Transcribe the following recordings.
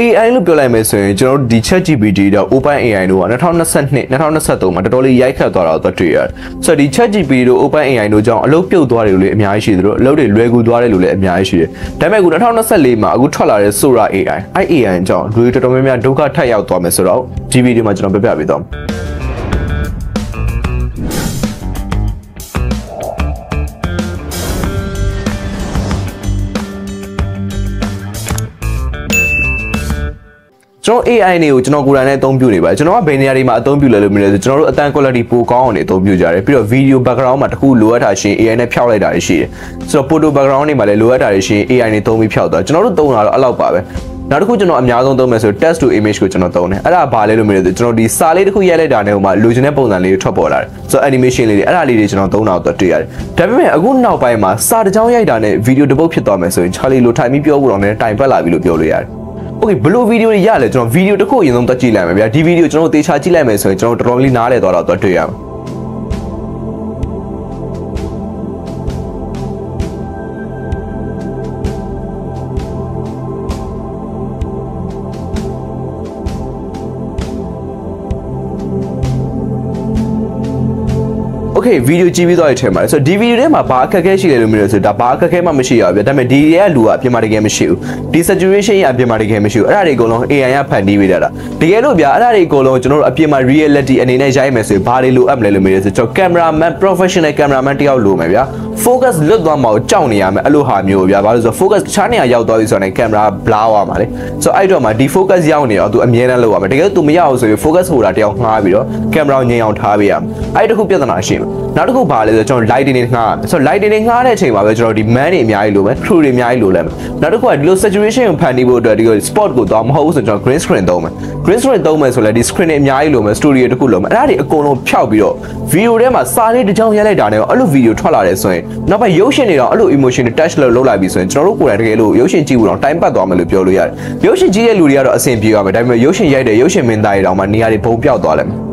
AI လို့ပြောလိုက်မယ်ဆိုရင်ကျွန်တော်တို့ဒီ ChatGPT တော့ OpenAI တို့က2022 2023မှာတော်တော်လေးရိုက်ခတ်သွားတာတော့တွေ့ရတယ်ဆိုတော့ဒီ ChatGPT တို့ OpenAI တို့ကြောင့်အလုပ်ပြုတ်သွားတယ်လို့လည်းအများကြီးရှိသလိုအလုပ်တွေလွယ်ကူသွားတယ်လို့လည်းအများကြီးရှိတယ်ဒါပေမဲ့အခု2024မှာအခုထွက်လာတဲ့ Sora AI အဲ့ AI အကြောင်းလူတွေတော်တော်များများဒုက္ခထပ်ရောက်သွားမယ်ဆိုတော့ GPT မှာကျွန်တော်ပြပြပေးတော့မယ် ကျွန်တော် AI တွေကိုကျွန်တော်ကိုယ်တိုင်နဲ့အသုံးပြုနေပါတယ်ကျွန်တော်ကဘယ်နေရာတွေမှာအသုံးပြုလဲလို့မြင်လဲဆိုကျွန်တော်တို့အတန် quality ပိုကောင်းအောင်နေအသုံးပြုကြတယ်ပြီးတော့ video background မှာတခုလိုအပ်တာရှိရင် AI နဲ့ဖျောက်လိုက်တာရှိတယ်ဆိုတော့ photo background တွေမှာလည်းလိုအပ်တာရှိရင် AI နဲ့သုံးပြီးဖျောက်သွားကျွန်တော်တို့သုံးတာတော့အဲ့လောက်ပါပဲနောက်တစ်ခုကျွန်တော်အများဆုံးသုံးမယ်ဆို text to image ကိုကျွန်တော်သုံးတယ်အဲ့ဒါဘာလဲလို့မြင်လို့ကျွန်တော်ဒီစာလေးတစ်ခုရိုက်လိုက်တာနဲ့ဟိုမှာလိုချင်တဲ့ပုံစံလေးတွေထွက်ပေါ်လာတယ်ဆိုတော့ animation လေးတွေအဲ့ဒါလေးတွေကျွန်တော်သုံးတာတော့တွေ့ရတယ်ဒါပေမဲ့အခုနောက်ပိုင်းမှာစာတစ်ကြောင်းရိုက်တာနဲ့ video တစ်ပုတ်ဖြစ်သွားမယ်ဆိုရင် Charlie လိုထိုင်ပြီးပြောဖို့တော့လည်းတိုင်ပတ်လာပြီလို့ပြောလို့ရတယ် โอเคဘယ်လိုဗီဒီယိုတွေရလဲကျွန်တော်ဗီဒီယိုတစ်ခုအရင်ဆုံးတက်ကြည့်လိုက်မယ်ဗျာဒီဗီဒီယိုကျွန်တော်တို့သေချာကြည့်လိုက်မယ်ဆိုရင်ကျွန်တော်တော်တော်လေးနားလည်သွားတော့တွေ့ရမှာ Okay ဗီဒီယိုကြည့်ပြီးသွားတဲ့အချိန်မှာဆိုတော့ဒီဗီဒီယိုထဲမှာဘာအခက်အခဲရှိတယ်လို့မျိုးလဲဆိုတော့ဒါဘာအခက်အခဲမှမရှိရဘူးဗျဒါပေမဲ့ဒီရဲ့လူကအပြင်မှာတကယ်မရှိဘူးဒီ saturation ရဲ့အပြင်မှာတကယ်မရှိဘူးအဲ့ဒါတွေအကုန်လုံး AI ကဖန်တီးပေးတာတကယ်လို့ဗျအဲ့ဒါတွေအကုန်လုံးကျွန်တော်တို့အပြင်မှာ reality အနေနဲ့ရိုက်မယ်ဆိုရင်ဘာတွေလိုအပ်မလဲလို့မျိုးလဲဆိုတော့ cameraman professional cameraman တယောက်လိုမယ်ဗျာ focus လွတ်သွားမှာကိုကြောက်နေရမယ်အဲ့လိုဟာမျိုးဗျာဘာလို့ဆိုတော့ focus တခြားနေရာရောက်သွားပြီဆိုတော့ camera blur သွားမှာလေဆိုတော့အဲ့တော့မှဒီ focus ရောက်နေတော့သူအမြဲတမ်းလုပ်ရမယ်တကယ်လို့ तू မရအောင်ဆိုရင် focus holder တယောက်ငှားပြီးတော့ camera ကိုငြိမ်အောင်ထားပေးရမယ်အဲ့တခုပြဿနာရှိမယ် နောက်တစ်ခုဘာလဲဆိုတော့ကျွန်တော် lighting တွေငှားဆိုတော့ lighting တွေငှားတဲ့အချိန်မှာပဲကျွန်တော်ဒီ man တွေအများကြီးလိုမယ် crew တွေအများကြီးလိုလဲမယ်နောက်တစ်ခုကဒီလို saturation ကိုဖန်တီးဖို့အတွက်ဒီ spot ကိုတော့မဟုတ်ဘူးဆိုတော့ကျွန်တော် green screen သုံးမယ် green screen သုံးမယ်ဆိုလည်းဒီ screen တွေအများကြီးလိုမယ် studio တစ်ခုလိုမယ်အဲ့ဒါတွေအကုန်လုံးဖျောက်ပြီးတော့ video ထဲမှာစာလေးတစ်ကြောင်းရိုက်လိုက်တာနဲ့အဲ့လို video ထွက်လာတယ်ဆိုရင်နောက်ပိုင်းရုပ်ရှင်တွေတော့အဲ့လို emotion တွေ touch လုပ်လုပ်လိုက်ပြီဆိုရင်ကျွန်တော်တို့ကိုယ်တိုင်တကယ်လို့ရုပ်ရှင်ကြည့်ဖို့တော့ time ပတ်သွားမယ်လို့ပြောလို့ရတယ်ရုပ်ရှင်ကြည့်တဲ့လူတွေကတော့အဆင်ပြေရမယ်ဒါပေမဲ့ရုပ်ရှင်ရိုက်တဲ့ရုပ်ရှင်မင်းသားတွေတောင်မှနေရာတွေဘုံပြောက်သွားလိမ့်မယ်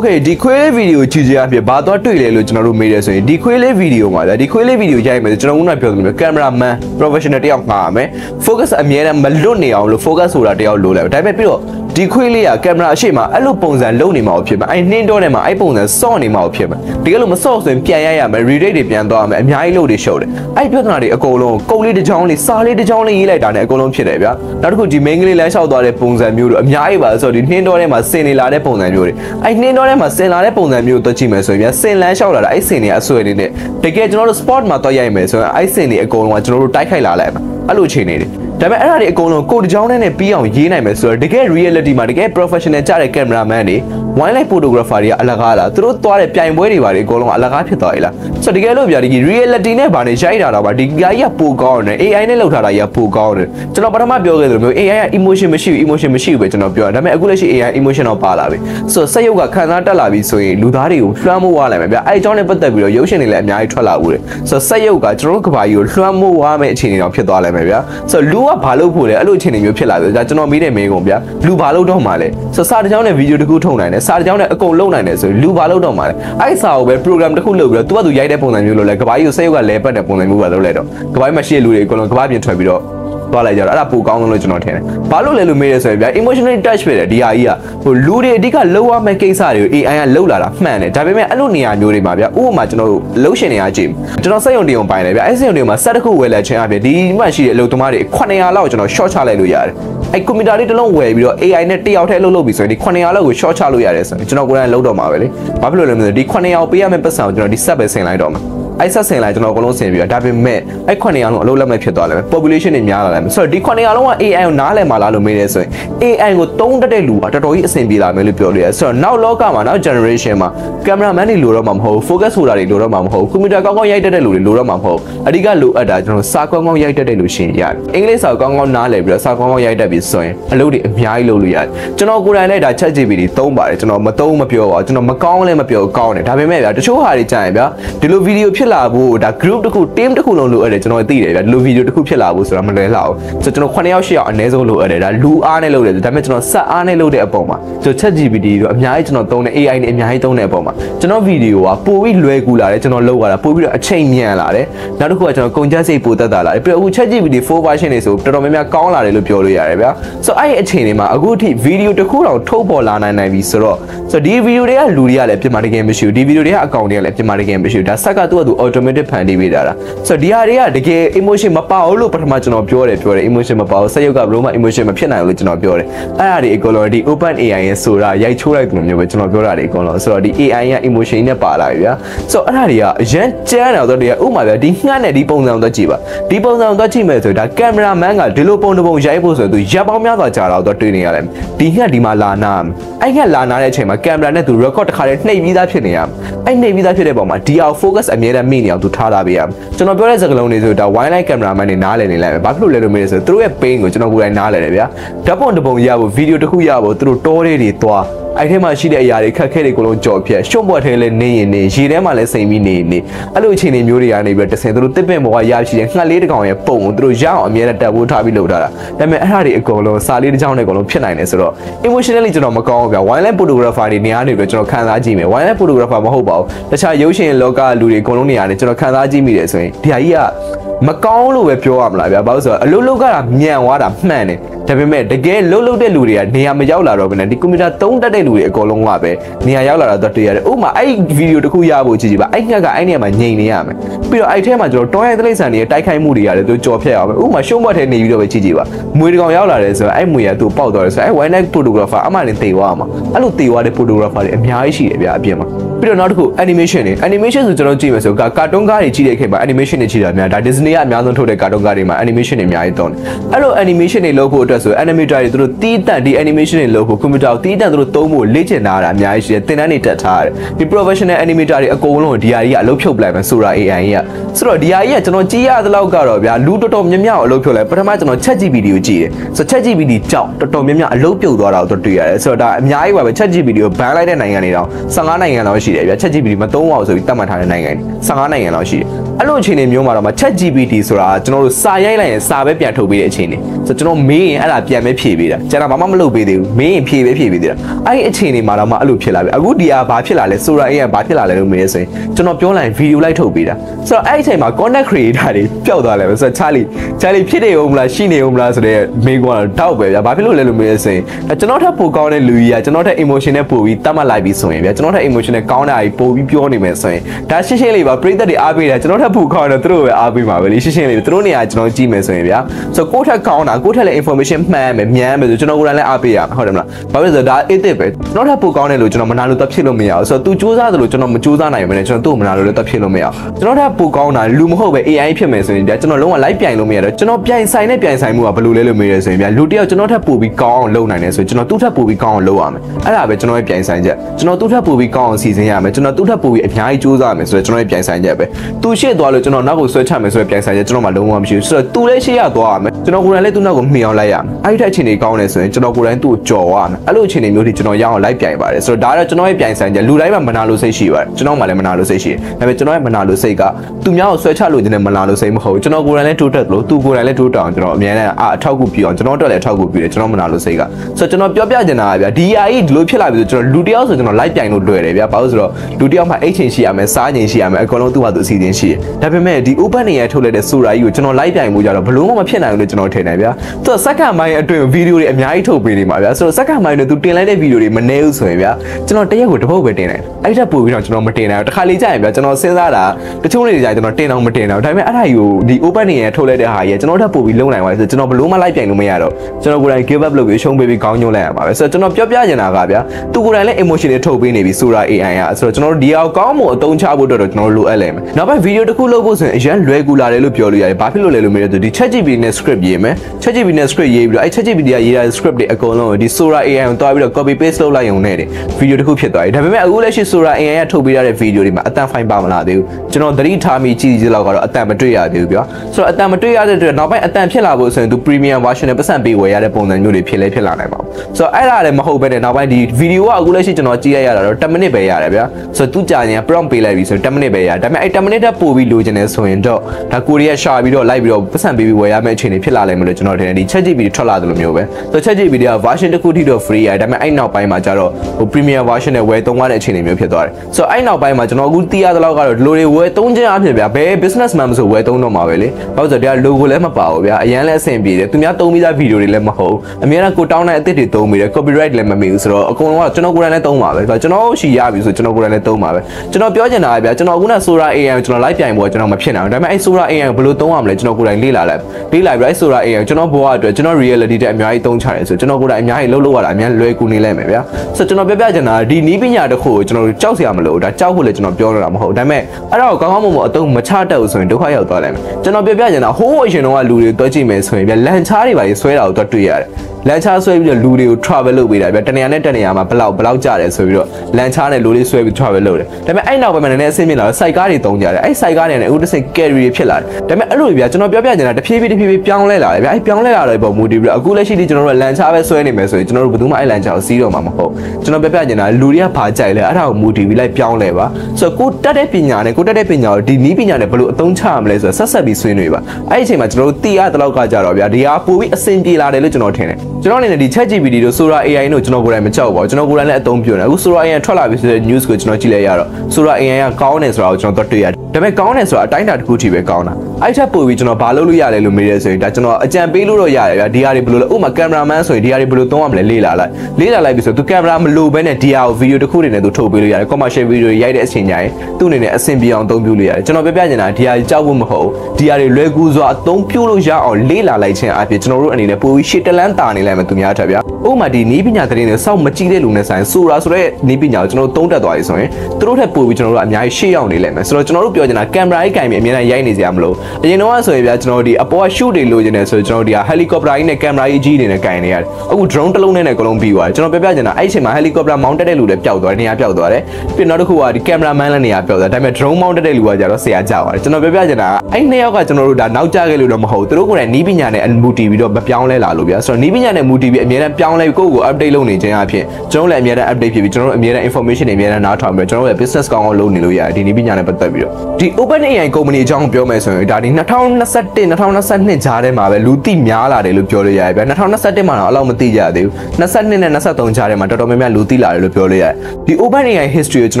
okay ဒီခွေးလေးဗီဒီယိုကြည့်ကြအဖြစ်ဘာတော့တွေ့လဲလို့ကျွန်တော်တို့မေးတယ်ဆိုရင်ဒီခွေးလေးဗီဒီယိုမှာဒါဒီခွေးလေးဗီဒီယိုရိုက်မယ်ကျွန်တော်ခုနပြောသလိုမျိုးကင်မရာမန် professional တယောက်ငှားရမယ် focus အမြဲတမ်းမလွတ်နေအောင်လို့ focus ဆိုတာတယောက်လိုလဲဒါပေမဲ့ပြီးတော့ ဒီခွေးလေးကကင်မရာအရှိမအဲ့လိုပုံစံလုံနေမှာဖြစ်မှာအဲ့နှင်းတော့နေမှာအဲ့ပုံစံစော့နေမှာဖြစ်မှာတကယ်လို့မစော့ဆိုရင်ပြန်ရရမယ် redate တွေပြန်သွားရမယ်အများကြီးလို့တွေရှုပ်တယ်အဲ့ပြဿနာတွေအကုန်လုံးကုတ်လေးတစ်ချောင်းလေးစားလေးတစ်ချောင်းလေးရေးလိုက်တာနဲ့အကုန်လုံးဖြစ်တယ်ဗျာနောက်တစ်ခုဒီ main ကလေးလမ်းလျှောက်သွားတဲ့ပုံစံမျိုးတို့အများကြီးပါဆိုတော့ဒီနှင်းတော့ထဲမှာဆင်နေလာတဲ့ပုံစံမျိုးတွေအဲ့နှင်းတော့ထဲမှာဆင်လာတဲ့ပုံစံမျိုးတို့ကြည့်မယ်ဆိုရင်ဗျာဆင်လမ်းလျှောက်လာတာအဲ့ဆင်တွေအဆွဲနေနဲ့တကယ်ကျွန်တော်တို့ sport မှာတော့ရိုက်မယ်ဆိုရင်အဲ့ဆင်တွေအကုန်လုံးကကျွန်တော်တို့တိုက်ခိုက်လာလိုက်မှာအဲ့လိုအခြေအနေတွေ ဒါပေမဲ့အဲ့ဒါတွေအကုန်လုံးကိုတကြောင်းနဲ့ပြီးအောင်ရေးနိုင်မယ်ဆိုတော့တကယ် reality မှာတကယ် professional ကြတဲ့ cameraman တွေ wildlife photographer တွေကအလကားလားသူတို့သွားတဲ့ပြိုင်ပွဲတွေပါတွေအကုန်လုံးအလကားဖြစ်သွားပြီလားဆိုတော့တကယ်လို့ပြဒီ reality နဲ့ဗာနေရိုက်တာတော့ဗာဒီ guy ကပိုကောင်းတယ် AI နဲ့လောက်ထားတာကြီးကပိုကောင်းတယ်ကျွန်တော်ပထမပြောခဲ့သလိုမျိုး AI က emotion မရှိဘူး emotion မရှိဘူးပဲကျွန်တော်ပြောတာဒါပေမဲ့အခုလက်ရှိ AI emotion တော့ပါလာပြီဆိုတော့စက်ရုပ်ကခံစားတက်လာပြီဆိုရင်လူသားတွေကိုလွှမ်းမိုးသွားလိုက်မယ်ဗျအဲ့အကြောင်းနဲ့ပတ်သက်ပြီးတော့ရုပ်ရှင်တွေလည်းအများကြီးထွက်လာဦးတယ်ဆိုတော့စက်ရုပ်ကကျွန်တော်တို့ကဘာကြီးကိုလွှမ်းမိုးသွားမယ့်အခြေအနေတော့ဖြစ်သွားလိုက်မယ်ဗျဆိုတော့လူကဘာလို့ဖို့လဲအဲ့လိုအခြေအနေမျိုးဖြစ်လာပြီဒါကျွန်တော်မေးတဲ့မေးကုန်ဗျလူဘာလို့တော့မှလဲဆိုတော့စာတစ်ကြောင်းနဲ့ဗီဒီယိုတစ်ခုထုတ်နိုင်တယ်စာတစ်ကြောင်းနဲ့အကုန်လုပ်နိုင်တယ်ဆိုရင်လူဘာလို့တော့မှလဲအဲ့စာကိုပဲ program တစ်ခုလုပ်ပြီးတော့သူကသူရိုက်တဲ့ပုံစံမျိုးလုပ်လဲကဘာကြီးကိုစက်ရုပ်ကလဲပတ်တဲ့ပုံစံမျိုးပါလုပ်လဲတော့ကဘာကြီးမှာရှိတဲ့လူတွေအကုန်လုံးကဘာပြင်ထွက်ပြီးတော့ သွားလိုက်ကြတော့အဲ့ဒါပိုကောင်းဆုံးလို့ကျွန်တော်ထင်တယ်။ဘာလို့လဲလို့မေးရဆိုရင်ဗျာ emotionally touch ဖြစ်တယ်ဒီဟာကြီးကဟိုလူတွေအဓိကလှုပ်ရမယ့်ကိစ္စတွေကို AI ကလှုပ်လာတာမှန်တယ်။ဒါပေမဲ့အဲ့လိုနေရာမျိုးတွေမှာဗျာဥပမာကျွန်တော်တို့လှုပ်ရှင်နေရကြည့်ကျွန်တော်စက်ရုံတင်ုံပိုင်တယ်ဗျာအဲ့စက်ရုံတင်ုံမှာစက်တစ်ခုဝယ်လက်ချင်းအပြင်ဒီမှရှိတဲ့အလုပ်သမားတွေ900လောက်ကျွန်တော် short ချလိုက်လို့ရတယ်။အဲ့ကွန်ပျူတာလေးတစ်လုံးဝယ်ပြီးတော့ AI နဲ့တယောက်တည်းလှုပ်လို့ပြီဆိုရင်ဒီ900လောက်ကို short ချလို့ရတယ်ဆိုရင်ကျွန်တော်ကိုယ်တိုင်လှုပ်တော့မှာပဲလေ။ဘာဖြစ်လို့လဲမသိဘူးဒီ900ကိုပေးရမယ့်ပတ်စံကိုကျွန်တော်ဒီ set ပဲဆင်လိုက်တော့မှာ။ အဲ့ဆက်ဆင်လိုက်ကျွန်တော်အကုန်လုံးဆင်ပြီးတော့ဒါပေမဲ့အဲ့900လုံးအလုပ်လက်မဲ့ဖြစ်သွားတယ် population တွေများလာတယ်ဆိုတော့ဒီ900လုံးက AI ကိုနားလည်မှာလားလို့မေးတယ်ဆိုရင် AI ကိုသုံးတတ်တဲ့လူကတော်တော်ကြီးအဆင်ပြေလာမယ်လို့ပြောလို့ရတယ်ဆိုတော့နောက်လောကမှာနောက် generation မှာ cameraman တွေလိုတော့မှာမဟုတ် focus holder တွေလိုတော့မှာမဟုတ် computer ကောင်းကောင်းရိုက်တတ်တဲ့လူတွေလိုတော့မှာမဟုတ်အဓိကလိုအပ်တာကျွန်တော်စာကောင်းကောင်းရိုက်တတ်တဲ့လူရှင်ရတယ်အင်္ဂလိပ်စာကောင်းကောင်းနားလည်ပြီးတော့စာကောင်းကောင်းရိုက်တတ်ပြီဆိုရင်အလုပ်တွေအများကြီးလုပ်လို့ရတယ်ကျွန်တော်ကိုယ်တိုင်လည်းဒါ ChatGPT သုံးပါတယ်ကျွန်တော်မသုံးမပြောပါဘူးကျွန်တော်မကောင်းလည်းမပြောကောင်းတယ်ဒါပေမဲ့ဗျာတချို့ဟာတွေကြာရင်ဗျာဒီလိုဗီဒီယိုဖြစ်ဖြစ်လာဖို့ဒါ group တစ်ခု team တစ်ခုလုံးလိုအပ်တယ်ကျွန်တော်သိတယ်ဗျာဒီလိုဗီဒီယိုတစ်ခုဖြစ်လာဖို့ဆိုတာမလွယ်လောက်ဘူးဆိုတော့ကျွန်တော်9ယောက်10ယောက်အနည်းဆုံးလိုအပ်တယ်ဒါလူအားနဲ့လုပ်တယ်ဒါပေမဲ့ကျွန်တော်ဆက်အားနဲ့လုပ်တဲ့အပေါ်မှာကျွန်တော် ChatGPT တို့အများကြီးကျွန်တော်သုံးတဲ့ AI နဲ့အများကြီးသုံးတဲ့အပေါ်မှာကျွန်တော်ဗီဒီယိုကပိုပြီးလွယ်ကူလာတယ်ကျွန်တော်လုပ်ရတာပိုပြီးတော့အချိန်မြန်လာတယ်နောက်တစ်ခုကကျွန်တော်ကုန်ကျစရိတ်ပိုတက်တာလာတယ်ပြီးတော့အခု ChatGPT 4 version တွေဆိုတော်တော်များများကောင်းလာတယ်လို့ပြောလို့ရတယ်ဗျာဆိုတော့အဲ့ဒီအချိန်တွေမှာအခုထိဗီဒီယိုတစ်ခုတောင်ထုတ်ပေါ်လာနိုင်နိုင်ပြီဆိုတော့ဆိုတော့ဒီဗီဒီယိုတွေကလူတွေကလည်းပြင်မာတကယ်မရှိဘူးဒီဗီဒီယိုတွေကအကောင့်တွေကလည်းပြင်မာတကယ်မရှိဘူးဒါဆက်ကသူ့ကသူ automatic ဖန်တီးပေးတာလားဆိုတော့ဒီဟာတွေကတကယ် emotion မပါဘူးလို့ပထမကျွန်တော်ပြောတယ်ပြောတယ် emotion မပါဘူးစက်ရုပ်ကဘလို့မှ emotion မဖြစ်နိုင်ဘူးလို့ကျွန်တော်ပြောတယ်အဲ့ဒါတွေအကုန်လုံးဒီ open AI ရဲ့ဆိုတာရိုက်ချိုးလိုက်တယ်မျိုးပဲကျွန်တော်ပြောတာတွေအကုန်လုံးဆိုတော့ဒီ AI ရဲ့ emotion နဲ့ပါလာပြီဗျာဆိုတော့အဲ့ဒါတွေကအရန်ကျန်းတယ်တော့တကယ်ဥမာဗျာဒီငှက်နဲ့ဒီပုံစံတော့ကြည့်ပါဒီပုံစံတော့ကြည့်မယ်ဆိုဒါကင်မရာမန်ကဒီလိုပုံတစ်ပုံရိုက်ဖို့ဆိုတော့သူရပ်ပေါင်းများစွာကြာတော့တွေ့နေရတယ်ဒီငှက်ဒီမှာလာနာအဲ့ငှက်လာနာတဲ့အချိန်မှာကင်မရာနဲ့သူ record တစ်ခါတည်းနှိပ်ပြီးသားဖြစ်နေရအဲ့နှိပ်ပြီးသားဖြစ်တဲ့ပုံမှာဒီအောင် focus အမြဲတမ်းမိနေအောင်သူထားလာပေးရကျွန်တော်ပြောတဲ့စကားလုံးတွေဆိုဒါ wildlife cameraman တွေနားလည်နေလိုက်ပဲဘာဖြစ်လို့လဲလို့မေးလို့ဆိုသူတို့ရဲ့ pain ကိုကျွန်တော်ကိုယ်တိုင်နားလည်တယ်ဗျာဓာတ်ပုံတစ်ပုံရဖို့ video တစ်ခုရဖို့သူတို့တောတွေတွေသွား အဲ့ထဲမှာရှိတဲ့အရာတွေခက်ခဲတွေအကုန်လုံးကြော်ဖြတ်ရှုံ့ပွက်ထဲလဲနေရင်နေရေထဲမှာလဲစိမ်ပြီးနေနေအဲ့လိုအခြေအနေမျိုးတွေကနေပြီးတဆင်သူတို့တစ်ပင်ဘောကရရှိတဲ့ငှက်လေးတစ်ကောင်ရဲ့ပုံကိုသူတို့ရအောင်အမြဲတမ်းတက်ဖို့ထားပြီးလုပ်ထားတာဒါပေမဲ့အဲ့ဒါတွေအကုန်လုံးစာလေးတစ်ချောင်းနဲ့အကုန်လုံးဖြစ်နိုင်တယ်ဆိုတော့ emotionally ကျွန်တော်မကောင်းဘူးဗျာ wildlife photographer တွေနေရာနေပြီးကျွန်တော်ခံစားကြည့်မယ် wildlife photographer မဟုတ်ပါဘူးတခြားရုပ်ရှင်လောကလူတွေအကုန်လုံးနေရာနေကျွန်တော်ခံစားကြည့်မိတယ်ဆိုရင်ဒီဟာကြီးက မကောင်းလို့ပဲပြောရမလားဗျာဘာလို့ဆိုတော့အလုပ်လုပ်ကတာမြန်သွားတာမှန်တယ်ဒါပေမဲ့တကယ်လှုပ်လှုပ်တဲ့လူတွေကနေရာမရောက်လာတော့ဘဲနဲ့ဒီကွန်ပျူတာသုံးတတ်တဲ့လူတွေအကုန်လုံးကပဲနေရာရောက်လာတော့တွေ့ရတယ်ဥပမာအဲ့ဗီဒီယိုတစ်ခုရဖို့ကြည့်ကြည့်ပါအဲ့ငှက်ကအဲ့နေရာမှာငြိမ်နေရမယ်ပြီးတော့အဲ့ထဲမှာကျွန်တော်တောရဲတိရစ္ဆာန်တွေရဲ့တိုက်ခိုက်မှုတွေရတယ်သူကြော်ဖြတ်ရအောင်ဥပမာရှုံးဘွက်ထဲနေပြီးတော့ပဲကြည့်ကြည့်ပါမွေတကောင်ရောက်လာတယ်ဆိုတော့အဲ့မွေကသူပေါက်သွားတယ်ဆိုတော့အဲ့ wildlife photographer အမှန်နဲ့တေသွားမှာအဲ့လိုတေသွားတဲ့ photographer တွေအများကြီးရှိတယ်ဗျာအပြင်မှာ ပြီးတော့နောက်တစ်ခု animation တွေ animation ဆိုကျွန်တော်ကြည့်မယ်ဆိုကာကာတွန်းကားတွေကြည့်တဲ့ခေတ်မှာ animation တွေကြည့်တာများဒါ Disney ကအများဆုံးထုတ်တဲ့ကာတွန်းကားတွေမှာ animation တွေအများကြီးသုံးတယ်အဲ့လို animation တွေလုပ်ဖို့အတွက်ဆို animator တွေသူတို့တီးတန့်ဒီ animation တွေလုပ်ဖို့ computer ကိုတီးတန့်သူတို့သုံးဖို့လေ့ကျင့်ထားတာအများကြီးရှိတယ်သင်တန်းတွေတက်ထားတယ်ဒီ professional animator တွေအကုန်လုံးဒီဟာကြီးကအလုပ်ဖြုတ်ပလိုက်မယ်ဆိုတာ AI ကြီးကဆိုတော့ဒီဟာကြီးကကျွန်တော်ကြည့်ရသလောက်ကတော့ဗျာလူတော်တော်များများအလုပ်ဖြုတ်လိုက်ပထမကျွန်တော် ChatGPT ကိုကြည့်တယ်ဆိုတော့ ChatGPT ကြောင့်တော်တော်များများအလုပ်ပြုတ်သွားတာကိုတွေ့ရတယ်ဆိုတော့ဒါအများကြီးပါပဲ ChatGPT ကို ban လိုက်တဲ့နိုင်ငံတွေတောင်15နိုင်ငံလောက်ရှိတယ်ဗျာ ChatGPT မသုံးပါဘူးဆိုပြီးတတ်မှတ်ထားတဲ့နိုင်ငံတွေ15နိုင်ငံလောက်ရှိတယ်အဲ့လိုအခြေအနေမျိုးမှာတော့မှ ChatGPT ဆိုတာကျွန်တော်တို့စာရိုက်လိုက်ရင်စာပဲပြန်ထုတ်ပေးတဲ့အခြေအနေဆိုတော့ကျွန်တော်မေးရင်အဲ့ဒါပြန်ပဲဖြေပေးတာကျွန်တော်ဘာမှမလုပ်ပေးသေးဘူးမေးရင်ဖြေပဲဖြေပေးသေးတာအဲ့ဒီအခြေအနေမှာတော့မှအဲ့လိုဖြစ်လာပြီအခုဒီဟာဘာဖြစ်လာလဲဆိုတာအဲ့ကဘာဖြစ်လာလဲလို့မေးရဆိုရင်ကျွန်တော်ပြောလိုက်ဗီဒီယိုလိုက်ထုတ်ပေးတာဆိုတော့အဲ့ဒီအချိန်မှာ content creator တွေပျောက်သွားလဲပဲဆိုတော့ Charlie Charlie ဖြစ်နေဦးမလားရှိနေဦးမလားဆိုတဲ့မေးခွန်းကတော့တောက်ပဲဗျာဘာဖြစ်လို့လဲလို့မေးရဆိုရင်ကျွန်တော်ထပ်ပိုကောင်းတဲ့လူကြီးကကျွန်တော်ထက် emotion နဲ့ပိုပြီးတတ်မှတ်လိုက်ပြီးဆိုရင်ဗျာကျွန်တော်ထက် emotion နဲ့ကောင်းတာကြီးပိုပြီးပြောနေမယ်ဆိုရင်ဒါရှင်းရှင်းလေးပါပရိသတ်တွေအားပေးတာကျွန်တော်ထက်ပိုကောင်းတယ်သူတို့ပဲအားပေးမှာပဲလေရှင်းရှင်းလေးသူတို့နေရာကျွန်တော်ကြည့်မယ်ဆိုရင်ဗျာဆိုတော့ကိုယ့်ထက်ကောင်းတာကိုယ့်ထက်လည်း information မှန်မယ်မြန်မယ်ဆိုကျွန်တော်ကိုယ်တိုင်လည်းအားပေးရမှာဟုတ်တယ်မလားဘာဖြစ်လို့လဲဆိုတော့ဒါ ethic ပဲကျွန်တော်ထက်ပိုကောင်းတယ်လို့ကျွန်တော်မနာလို့တတ်ဖြစ်လို့မရဘူးဆိုတော့ तू စူးစမ်းတယ်လို့ကျွန်တော်မစူးစမ်းနိုင်ဘူးနဲ့ကျွန်တော်သူ့ကိုမနာလို့လည်းတတ်ဖြစ်လို့မရဘူးကျွန်တော်ထက်ပိုကောင်းတာလူမဟုတ်ပဲ AI ဖြစ်မယ်ဆိုရင်ဗျာကျွန်တော်လုံးဝ live ပြိုင်လို့မရတော့ကျွန်တော်ပြိုင်ဆိုင်နဲ့ပြိုင်ဆိုင်မှုကဘယ်လိုလဲလို့မေးရဆိုရင်ဗျာလူတယောက်ကျွန်တော်ထက်ပိုပြီးကောင်းအောင်လုပ်နိုင်တယ်ဆိုရင်ကျွန်တော်သူ့ထက်ပိုပြီးကောင်းအောင်လုပ်ရမယ်အဲ့ဒါပဲကျွန်တော်ရဲ့ပြိုင်ဆိုင်ချက်ကျွန်တော်သူ့ထက်ပိုပြီးကောင်းအောင်စီစဉ်ရမယ်ကျွန်တော်သူ့ထက်ပိုပြီးအများကြီးစူးစမ်းရမယ်ဆိုတော့ကျွန်တော်ရဲ့ပြိုင်ဆိုင်ချက်ပဲသူရှေ့သွားလို့ကျွန်တော်နောက်ကိုဆွဲချမယ်ဆိုတဲ့ပြိုင်ဆိုင်ချက်ကျွန်တော်မှလုံးဝမရှိဘူးဆိုတော့သူလည်းရှေ့ရသွားရမယ်ကျွန်တော်ကိုယ်တိုင်လည်းသူ့နောက်ကိုမှီအောင်လိုက်ရမယ်အဲ့ဒီထက်အခြေအနေကောင်းတယ်ဆိုရင်ကျွန်တော်ကိုယ်တိုင်သူ့ကိုကြော်ရမယ်အဲ့လိုအခြေအနေမျိုးတွေကျွန်တော်ရအောင်လိုက်ပြိုင်ပါတယ်ဆိုတော့ဒါကတော့ကျွန်တော်ရဲ့ပြိုင်ဆိုင်ချက်လူတိုင်းမှာမနာလို့စိတ်ရှိပါတယ်ကျွန်တော်မှလည်းမနာလို့စိတ်ရှိတယ်ဒါပေမဲ့ကျွန်တော်ရဲ့မနာလို့စိတ်ကသူများကိုဆွဲချလို့ခြင်းနဲ့မနာလို့စိတ်မဟုတ်ဘူးကျွန်တော်ကိုယ်တိုင်လည်းတိုးတက်လို့သူကိုယ်တိုင်လည်းတိုးတက်အောင်ကျွန်တော်အများနဲ့အအထောက်ကူပြအောင်ကျွန်တော်တို့လည်းအထောက်ကူပြတယ်ကျွန်တော်မနာလို့စိတ်ကဆိုတော့ကျွန်တော်ပြောပြချင်တာကဗျာဒီ AI ဒီလိုဖြစ်လာပြီဆိုကျွန်တော်လူတယောက်ဆိုကျွန်တော်လိုက်ပြိုင်လို့တွေ့တယ်ဗျာဘာလို့ဆိုတော့လူတယောက်မှအိတ်ချင်ရှိရမယ်စားချင်ရှိရမယ်အကုန်လုံးသူ့ဟာသူအစီအစဉ်ရှိတယ်ဒါပေမဲ့ဒီ open နေရထုတ်လိုက်တဲ့ sura ကြီးကိုကျွန်တော်လိုက်ပြိုင်မှုကြတော့ဘလို့မှမဖြစ်နိုင်ဘူးလို့ကျွန်တော်ထင်တယ်ဗျာသူကစက္ကန့်ပိုင်းအတွင်းဗီဒီယိုတွေအများကြီးထုတ်ပေးနေမှာဗျာဆိုတော့စက္ကန့်ပိုင်းတွေသူတင်လိုက်တဲ့ဗီဒီယိုတွေမနှဲဘူးဆိုရင်ဗျာကျွန်တော်တရက်ကိုတစ်ပုတ်ပဲတင်တယ်အဲ့ထက်ပိုပြီးတော့ကျွန်တော်မတင်နိုင်ဘူးတစ်ခါလေကြာရင်ဗျာကျွန်တော်စဉ်းစားတာတချို့နေကြာရင်ကျွန်တော်တင်အောင်မတင်တော့ဒါပေမဲ့အဲ့ဒါကြီးကိုဒီ open နေရထုတ်လိုက်တဲ့ဟာကြီးကျွန်တော်ထက်ပိုပြီးလုံနိုင်သွားဆိုကျွန်တော်ဘလို့မှလိုက်ပြိုင်လို့မရတော့ကျွန်တော်ကိုယ်တိုင် give up လုပ်ပြီးရှုံးပေးပြီးကောင်းညွှန်းလိုက်ရမှာပဲဆိုတော့ကျွန်တော်ပြောပြချင်တာကဗျာသူကိုယ်တိုင်လည်း emotion တွေထုတ်ပေးနေပြီ sura AI อ่ะဆိုတော့ကျွန်တော်တို့ဒီအောင်ကောင်းမှုအသုံးချဖို့အတွက်တော့ကျွန်တော်တို့လိုအပ်လိမ့်မယ်နောက်ပိုင်းဗီဒီယိုတစ်ခုလုပ်ဖို့ဆိုရင်အရန်လွယ်ကူလာတယ်လို့ပြောလို့ရတယ်ဘာဖြစ်လို့လဲလို့မေးတော့ဒီ ChatGPT နဲ့ script ရေးမယ် ChatGPT နဲ့ script ရေးပြီးတော့အဲ ChatGPT ကရေးတဲ့ script တွေအကုန်လုံးကိုဒီ Sora AI ကိုတွားပြီးတော့ copy paste လုပ်လိုက်ရုံနဲ့ဗီဒီယိုတစ်ခုဖြစ်သွားပြီဒါပေမဲ့အခုလက်ရှိ Sora AI ကထုတ်ပေးရတဲ့ဗီဒီယိုတွေမှာအတန်ဖိုင်ပါမလာသေးဘူးကျွန်တော်သတိထားမိကြည့်ကြည့်လောက်ကတော့အတန်မတွေ့ရသေးဘူးပြောဆိုတော့အတန်မတွေ့ရတဲ့အတွက်နောက်ပိုင်းအတန်ဖြစ်လာဖို့ဆိုရင်သူ premium version နဲ့ပတ်စံပေးဝယ်ရတဲ့ပုံစံမျိုးတွေဖြစ်လဲဖြစ်လာနိုင်ပါဘူးဆိုတော့အဲ့ဒါလည်းမဟုတ်ဘဲနဲ့နောက်ပိုင်းဒီဗီဒီယိုကအခုလက်ရှိကျွန်တော်ကြည့်ရရတာတော့10မိနစ်ပဲရတယ်ဗျာဆိုတော့သူကြာရင် prompt ပေးလိုက်ပြီဆိုတော့10မိနစ်ပဲရဒါပေမဲ့အဲ့10မိနစ်တက်ပို့ပြီးလိုချင်တယ်ဆိုရင်တော့ဒါကိုရီးယားရှာပြီးတော့လိုက်ပြီးတော့ပတ်စံပေးပြီးဝယ်ရမယ့်အခြေအနေဖြစ်လာလိမ့်မယ်လို့ကျွန်တော်ထင်တယ်ဒီ ChatGPT ထွက်လာတယ်လို့မျိုးပဲဆိုတော့ ChatGPT က version တစ်ခုထိတော့ free ရတယ်ဒါပေမဲ့အဲ့နောက်ပိုင်းမှာကျတော့ဟို premium version နဲ့ဝယ်သုံးရတဲ့အခြေအနေမျိုးဖြစ်သွားတယ်ဆိုတော့အဲ့နောက်ပိုင်းမှာကျွန်တော်အခုသိရသလောက်ကတော့ဒီလိုတွေဝယ်သုံးခြင်းအဖြစ်ဗျာဘယ် businessman မဆိုဝယ်သုံးတော့မှာပဲလေဘာလို့ဆိုတော့ဒီက logo လည်းမပါဘူးဗျာအရန်လည်းအဆင်ပြေတယ်သူများသုံးပြီးသားဗီဒီယိုတွေလည်းမဟုတ်အများအားကိုတောင်းတဲ့အသစ်တွေသုံးပြီးတယ် copyright လည်းမမိဘူးဆိုတော့အကုန်လုံးကကျွန်တော်ကိုယ်တိုင်လည်းသုံးပါပဲဆိုတော့ကျွန်တော်ရှိရပြီဆိုကျွန်တော်ကိုယ်တိုင်လည်းသုံးပါပဲကျွန်တော်ပြောချင်တာကဗျာကျွန်တော်ခုန Sora AI ကိုကျွန်တော် live ပြိုင်ဖို့ကျွန်တော်မဖြစ်နိုင်ဘူးဒါပေမဲ့အဲ့ Sora AI ကိုဘယ်လိုသုံးရမလဲကျွန်တော်ကိုယ်တိုင်လေ့လာလိုက်လေ့လာပြီးအဲ့ Sora AI ကိုကျွန်တော်ဘဝအတွက်ကျွန်တော် reality တဲ့အများကြီးသုံးချတယ်ဆိုကျွန်တော်ကိုယ်တိုင်အများကြီးလှုပ်လှုပ်ရတာအများလွယ်ကူနေလိုက်မယ်ဗျာဆိုတော့ကျွန်တော်ပြပြချင်တာဒီနီးပညာတစ်ခုကိုကျွန်တော်ကြောက်စရာမလိုဒါကြောက်ဖို့လည်းကျွန်တော်ပြောနေတာမဟုတ်ဒါပေမဲ့အဲ့ဒါကိုကောင်းကောင်းမွန်မွန်အသုံးမချတတ်ဘူးဆိုရင်ဒုက္ခရောက်သွားလိမ့်မယ်ကျွန်တော်ပြပြချင်တာဟိုးအရင်တော့လူတွေတွက်ကြည့်မယ်ဆိုရင်ဗျလန်ချားတွေပါဆွဲတာကိုတွက်တွေ့ရတယ် လန်ချားဆွဲပြီးတော့လူတွေကို travel လုပ်ပေးတာဗျတနေရာနဲ့တနေရာမှာဘလောက်ဘလောက်ကြတယ်ဆိုပြီးတော့လန်ချားနဲ့လူတွေဆွဲပြီး travel လုပ်တယ်ဒါပေမဲ့အဲ့နောက်ပိုင်းမှာနည်းနည်းအဆင်ပြေလာတော့ site ကားတွေတုံးကြတယ်အဲ့ site ကားတွေနဲ့အခုတစ်ဆင့် carry တွေဖြစ်လာတယ်ဒါပေမဲ့အဲ့လိုဗျကျွန်တော်ပြောပြချင်တာတဖြည်းဖြည်းတဖြည်းဖြည်းပြောင်းလဲလာတယ်ဗျအဲ့ပြောင်းလဲလာတဲ့ပုံမူတည်ပြီးတော့အခုလက်ရှိဒီကျွန်တော်တို့လန်ချားပဲဆွဲနေမယ်ဆိုရင်ကျွန်တော်တို့ဘယ်သူမှအဲ့လန်ချားကိုစီးတော့မှာမဟုတ်ကျွန်တော်ပြောပြချင်တာလူတွေကဘာကြိုက်လဲအဲ့ဒါကိုမူတည်ပြီးလိုက်ပြောင်းလဲပါဆိုတော့ကိုတက်တဲ့ပညာနဲ့ကိုတက်တဲ့ပညာကိုဒီနီးပညာနဲ့ဘယ်လိုအသုံးချရမလဲဆိုတော့ဆက်ဆက်ပြီးဆွေးနွေးပါအဲ့ဒီအချိန်မှာကျွန်တော်တို့တီးရတဲ့လောက်ကကြတော့ဗျာဒီဟာပိုပြီးအဆင်ပြေလာတယ်လို့ကျွန်တော်ထင်တယ် ကျွန်တော်အနေနဲ့ဒီ ChatGPT တို့ Sora AI တို့ကျွန်တော်ကိုယ်တိုင်မကြောက်ပါဘူးကျွန်တော်ကိုယ်တိုင်လည်းအသုံးပြုနေအခု Sora AI ထွက်လာပြီဆိုတဲ့ news ကိုကျွန်တော်ကြည့်လိုက်ရတော့ Sora AI ကကောင်းတယ်ဆိုတာကိုကျွန်တော်တွေ့ရတယ်ဒါပေမဲ့ကောင်းတယ်ဆိုတာအတိုင်းအတာတစ်ခုထိပဲကောင်းတာအဲ့ထက်ပိုပြီးကျွန်တော်ဘာလုပ်လို့ရလဲလို့မေးရဲဆိုရင်ဒါကျွန်တော်အကြံပေးလို့တော့ရတယ်ဗျာဒီဟာတွေဘယ်လိုလဲဥပမာကင်မရာမန်ဆိုရင်ဒီဟာတွေဘယ်လိုသုံးရမလဲလေ့လာလိုက်လေ့လာလိုက်ပြီဆိုသူကင်မရာမလိုဘဲနဲ့ဒီဟာကိုဗီဒီယိုတစ်ခုတွေနဲ့သူထုတ်ပေးလို့ရတယ် commercial video တွေရိုက်တဲ့အချိန်ညာရင်သူ့အနေနဲ့အဆင်ပြေအောင်အသုံးပြုလို့ရတယ်ကျွန်တော်ပြပြချင်တာဒီဟာကြောက်ဖို့မဟုတ်ဒီဟာတွေလွယ်ကူစွာအသုံးပြုလို့ရအောင်လေ့လာလိုက်ခြင်းအပြင်ကျွန်တော်တို့အနေနဲ့ပိုပြီးရှေ့တလန်းတာနေလိုက်မယ်သူများထက်ဗျာ ဥပမာဒီနီးပညာသတင်းတွေစောင့်မကြည့်တဲ့လူနဲ့ဆိုင်ဆိုတာဆိုတဲ့နီးပညာကိုကျွန်တော်တို့သုံးတက်သွားပြီဆိုရင်သူတို့ထက်ပိုပြီးကျွန်တော်တို့အများကြီးရှေ့ရောက်နေလိုက်မယ်ဆိုတော့ကျွန်တော်တို့ပြောချင်တာကင်မရာကြီးကင်ပြီးအများကြီးရိုက်နေကြမလို့အရင်တော့ဆိုရင်ဗျာကျွန်တော်တို့ဒီအပေါ်က shoot တွေလိုချင်တယ်ဆိုရင်ကျွန်တော်တို့ဒီဟာ helicopter ကြီးနဲ့ကင်မရာကြီးကြီးတွေနဲ့ကင်နေရတယ်အခု drone တစ်လုံးနဲ့လည်းအကုန်လုံးပြီးသွားတယ်ကျွန်တော်ပြောပြချင်တာအဲ့ဒီအချိန်မှာ helicopter mount တက်တဲ့လူတွေပျောက်သွားတယ်နေရာပျောက်သွားတယ်ပြီးနောက်တစ်ခုကဒီ cameraman လည်းနေရာပျောက်သွားတယ်ဒါပေမဲ့ drone mount တက်တဲ့လူကကြတော့ဆရာကြသွားတယ်ကျွန်တော်ပြောပြချင်တာအဲ့နှစ်ယောက်ကကျွန်တော်တို့ဒါနောက်ကျခဲ့လို့တော့မဟုတ်သူတို့ကိုယ်တိုင်နီးပညာနဲ့မူတည်ပြီးတော့မပြောင်းလဲလာလို့ဗျာဆိုတော့နီးပညာနဲ့မူတည်ပြီးအများနဲ့ပြောင်းလဲကိုယ့်ကို update လုပ်နေခြင်းအပြင်ကျွန်တော်လည်းအများနဲ့ update ဖြစ်ပြီးကျွန်တော်တို့အများနဲ့ information တွေအများနဲ့နားထောင်ပြီးကျွန်တော်တို့ရဲ့ business ကောင်းအောင်လုပ်နေလို့ရတယ်ဒီနီးပညာနဲ့ပတ်သက်ပြီးတော့ဒီ OpenAI company အကြောင်းပြောမယ်ဆိုရင်ဒါဒီ2021 2022ကြားထဲမှာပဲလူသိများလာတယ်လို့ပြောလို့ရတယ်ဗျာ2021မှာတော့အလောက်မသိကြသေးဘူး22နဲ့23ကြားထဲမှာတော်တော်များများလူသိလာတယ်လို့ပြောလို့ရတယ်ဒီ OpenAI history ကိုကျွန်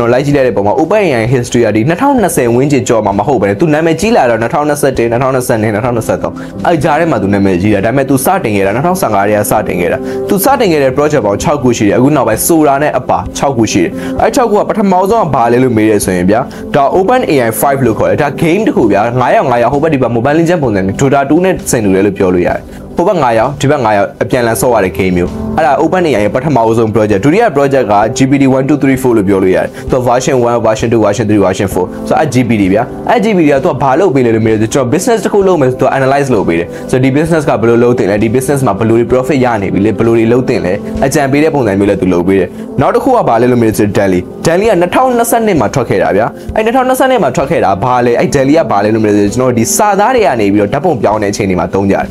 တော်လိုက်ကြည့်လိုက်တဲ့ပုံမှာ OpenAI history ကဒီ2020ဝန်းကျင်ကျော်မှာမဟုတ်ဘဲသူနာမည်ကြီးလာတော့2021 2022 2023အဲကြားထဲမှာသူနာမည်ကြီးတာဒါပေမဲ့သူစတင်ခဲ့တာ2015ရဲစတင်ခဲ့တာသူစတင်ခဲ့တဲ့ project ပေါင်း6ခုရှိတယ်အခုနောက်ပိုင်း Sora နဲ့အပါ6ခုရှိတယ်အဲ6ခုကပထမဆုံးကဘာလဲလို့မေးရဆိုရင်ဗျာဒါ OpenAI 5လို့ခေါ်တယ်ဒါ game တစ်ခုဗျာ9ရောက်9ရောက်ဟိုဘက်ဒီဘက် Mobile Legends ပုံစံမျိုး Dota 2နဲ့ဆင်တူတယ်လို့ပြောလို့ရတယ်ဟိုဘက်9ရောက်ဒီဘက်9ရောက်အပြန်လန်ဆော့ရတဲ့ game မျိုးအဲ့ဒါ OpenAI ရဲ့ပထမဆုံး project ဒုတိယ project က GPT 1 2 3 4လို့ပြောလို့ရတယ်သူ version 1 version 2 version 3 version 4ဆိုတော့ GPT ဗျာအဲ့ GPT ကသူကဘာလုပ်ပေးလဲလို့မေးတယ်ကျွန်တော် business တစ်ခုလုပ်မယ်ဆိုတော့ analyze လုပ်ပေးတယ်ဆိုတော့ဒီ business ကဘယ်လိုလုပ်တင်လဲဒီ business မှာဘယ်လိုတွေ profit ရနေပြီလဲဘယ်လိုတွေလုပ်တင်လဲအကြံပေးတဲ့ပုံစံမျိုးလဲသူလုပ်ပေးတယ်နောက်တစ်ခုကဘာလဲလို့မေးတယ်ဆို Delhi Delhi က2022မှာထွက်ခဲ့တာဗျာအဲ့2022မှာထွက်ခဲ့တာဘာလဲအဲ့ Delhi ကဘာလဲလို့မေးတယ်ကျွန်တော်ဒီစာသားတွေကနေပြီးတော့ဓာတ်ပုံပြောင်းတဲ့အချိန်တွေမှာသုံးကြတယ်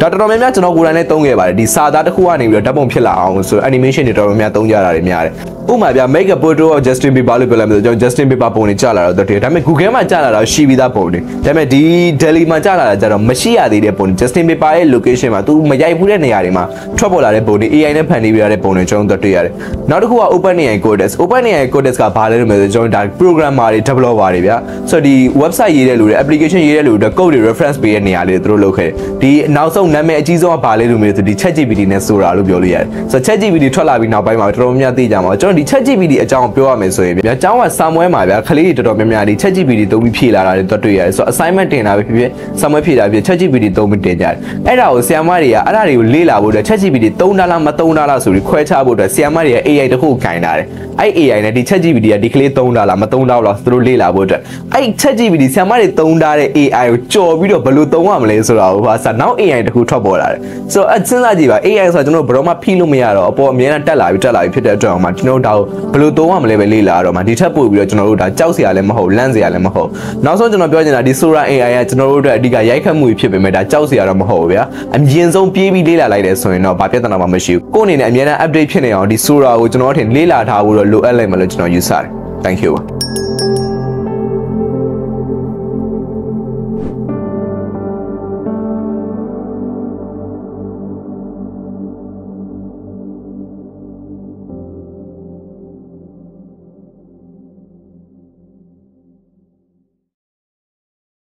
ဒါတော်တော်များများကျွန်တော်ကိုယ်တိုင်လည်းသုံးခဲ့ပါတယ်ဒီစာသားတစ်ခုကနေပြီးတော့ဓာတ်ပုံဖြစ်လာအောင်ဆို animation တွေတော်တော်များများသုံးကြတာတွေများတယ် ဥပမာဗျာ make a photo of Justin Bieber လို့ပြောလိုက်မယ်ဆိုကျွန်တော် Justin Bieber ပုံတွေကြာလာတော့တည်းဒါပေမဲ့ Google မှာကြာလာတာရှိပြီးသားပုံတွေဒါပေမဲ့ဒီ Delhi မှာကြာလာတာကြတော့မရှိရသေးတဲ့ပုံတွေ Justin Bieber ရဲ့ location မှာသူမရိုက်ဘူးတဲ့နေရာတွေမှာထွက်ပေါ်လာတဲ့ပုံတွေ AI နဲ့ဖန်တီးပြရတဲ့ပုံတွေကျွန်တော်တို့တွေ့ရတယ်နောက်တစ်ခုက OpenAI Codex OpenAI Codex ကဘာလဲလို့ပြောဆိုကျွန်တော်ဒါ programmer တွေ developer တွေဗျာဆိုတော့ဒီ website ရေးတဲ့လူတွေ application ရေးတဲ့လူတွေ code တွေ reference ပေးတဲ့နေရာလေးတွေသူတို့လုပ်ခဲ့တယ်ဒီနောက်ဆုံးနာမည်အကြီးဆုံးကဘာလဲလို့မျိုးဆိုဒီ ChatGPT နဲ့ဆိုတာလို့ပြောလို့ရတယ်ဆိုတော့ ChatGPT ထွက်လာပြီးနောက်ပိုင်းမှာတော်တော်များများသိကြမှာကျွန်တော်ဒီ ChatGPT အကြောင်းပြောရမယ်ဆိုရင်ဗျာအကြောင်းကစာမွဲမှာဗျာခလေးတွေတော်တော်များများဒီ ChatGPT သုံးပြီးဖြေလာတာတွေတွေ့ရတယ်ဆိုတော့ assignment တင်တာပဲဖြစ်ဖြစ်စာမွဲဖြေတာဖြစ် ChatGPT သုံးပြီးတင်ကြတယ်အဲ့ဒါကိုဆရာမတွေကအဲ့ဒါတွေကိုလေ့လာဖို့အတွက် ChatGPT သုံးတာလားမသုံးတာလားဆိုပြီးခွဲခြားဖို့အတွက်ဆရာမတွေက AI တခုကိုခြင်ထားတယ်အဲ့ AI နဲ့ဒီ ChatGPT ကဒီကလေးသုံးတာလားမသုံးတာလားသူတို့လေ့လာဖို့အတွက်အဲ့ ChatGPT ဆရာမတွေသုံးထားတဲ့ AI ကိုကြော်ပြီးတော့ဘယ်လိုသုံးရမလဲဆိုတာကိုဟာစနောက် AI တခုထွက်ပေါ်လာတယ်ဆိုတော့အစဉ်းစားကြည့်ပါ AI ဆိုတာကျွန်တော်တို့ဘယ်တော့မှဖိလို့မရတော့အပေါ်အမြဲတမ်းတက်လာပြီးတက်လာပြီးဖြစ်တဲ့အတွက်အောင်မှကျွန်တော်တို့ဒါကိုဘယ်လိုသုံးရမလဲပဲလေ့လာတော့မှဒီထက်ပိုပြီးတော့ကျွန်တော်တို့ဒါကြောက်စရာလည်းမဟုတ်လန့်စရာလည်းမဟုတ်နောက်ဆုံးကျွန်တော်ပြောချင်တာဒီ Sora AI ကကျွန်တော်တို့အတွက်အဓိကရိုက်ခတ်မှုဖြစ်ပေမဲ့ဒါကြောက်စရာတော့မဟုတ်ဘူးဗျာအမြင့်ဆုံးပြေးပြီးလေ့လာလိုက်တယ်ဆိုရင်တော့ဘာပြဿနာမှမရှိဘူးကိုယ့်အနေနဲ့အမြဲတမ်း update ဖြစ်နေအောင်ဒီ Sora ကိုကျွန်တော်တို့ထင်လေ့လာထားဖို့တော့လိုအပ်လိုက်မလို့ကျွန်တော်ယူဆတယ် thank you